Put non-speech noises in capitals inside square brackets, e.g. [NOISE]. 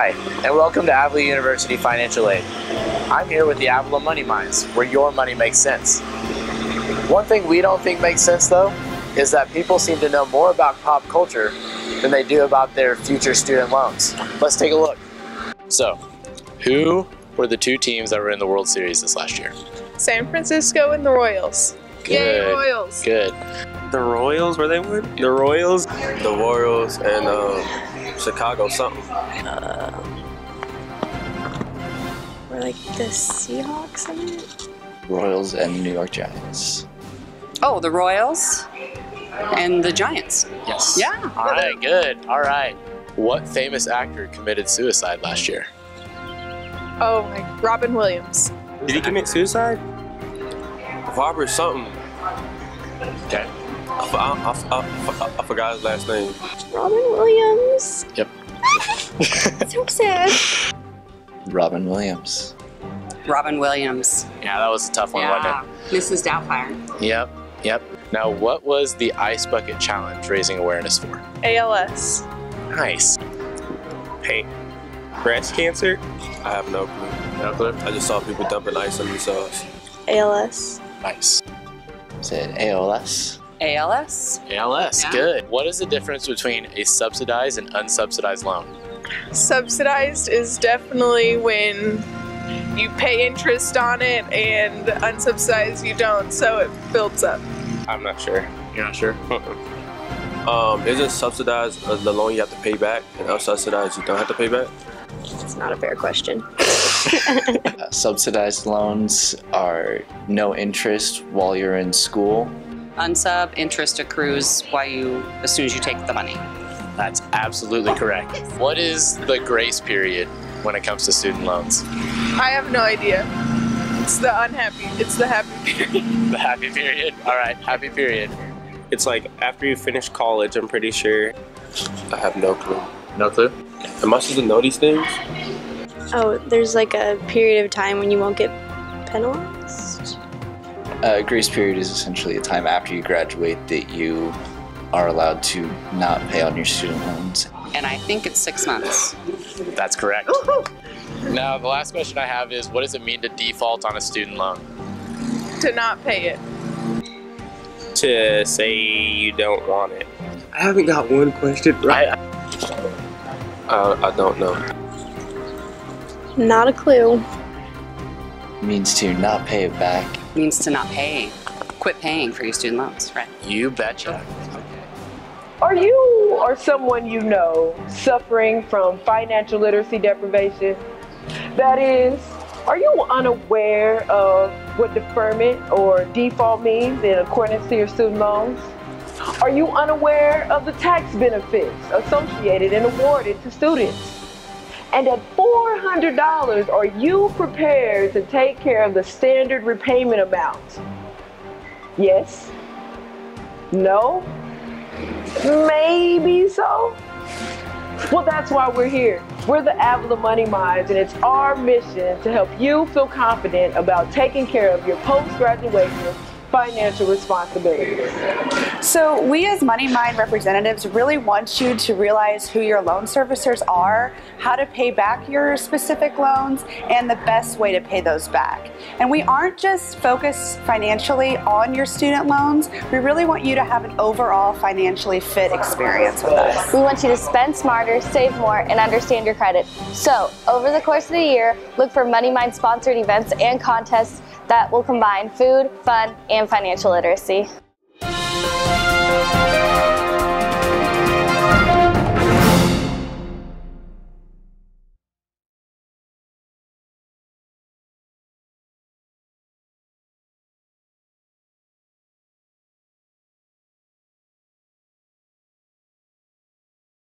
Hi, and welcome to Avila University Financial Aid. I'm here with the Avila Money Minds, where your money makes sense. One thing we don't think makes sense, though, is that people seem to know more about pop culture than they do about their future student loans. Let's take a look. So, who were the two teams that were in the World Series this last year? San Francisco and the Royals. Yay, Good. Royals. Good. The Royals, were they win? The Royals? The Royals and um, Chicago something. We're like the Seahawks in it? Royals and New York Giants. Oh, the Royals and the Giants. Yes. Yeah. All right, good. All right. What famous actor committed suicide last year? Oh my, Robin Williams. Did he commit suicide? Robert something. Okay. I, f- I, I, I, I, I forgot his last name. Robin Williams. Yep. [LAUGHS] So sad. Robin Williams. Robin Williams. Yeah, that was a tough one, Yeah. wasn't Mrs. Doubtfire. Yep. Yep. Now, what was the Ice Bucket Challenge raising awareness for? ALS. Nice. Pain. Breast cancer? I have no clue. No clue. I just saw people dumping ice on themselves. ALS. Nice. Is it ALS? ALS. ALS. Yeah. Good. What is the difference between a subsidized and unsubsidized loan? Subsidized is definitely when you pay interest on it, and unsubsidized you don't, so it builds up. I'm not sure. You're not sure? Um, isn't subsidized uh, the loan you have to pay back, and unsubsidized you don't have to pay back? It's not a fair question. [LAUGHS] Uh, subsidized loans are no interest while you're in school. Unsub interest accrues while you as soon as you take the money. That's absolutely correct. What is the grace period when it comes to student loans? I have no idea. It's the unhappy. It's the happy [LAUGHS] period. The happy period. All right, happy period. It's like after you finish college, I'm pretty sure. I have no clue. No clue? Am I supposed to know these things? Oh, there's like a period of time when you won't get penalized. Uh, grace period is essentially a time after you graduate that you are allowed to not pay on your student loans. And I think it's six months. That's correct. Now, the last question I have is what does it mean to default on a student loan? to not pay it. To say you don't want it. I haven't got one question right. I, I don't know. Not a clue. means to not pay it back. Means to not pay. Quit paying for your student loans, right? You betcha. Are you or someone you know suffering from financial literacy deprivation? That is, are you unaware of what deferment or default means in accordance to your student loans? Are you unaware of the tax benefits associated and awarded to students? And at $400, are you prepared to take care of the standard repayment amount? Yes? No? Maybe so. Well, that's why we're here. We're the Avila Money Minds, and it's our mission to help you feel confident about taking care of your post graduation financial responsibilities. So, we as Money Mind representatives really want you to realize who your loan servicers are, how to pay back your specific loans, and the best way to pay those back. And we aren't just focused financially on your student loans, we really want you to have an overall financially fit experience with us. We want you to spend smarter, save more, and understand your credit. So, over the course of the year, look for Money Mind sponsored events and contests that will combine food, fun, financial literacy.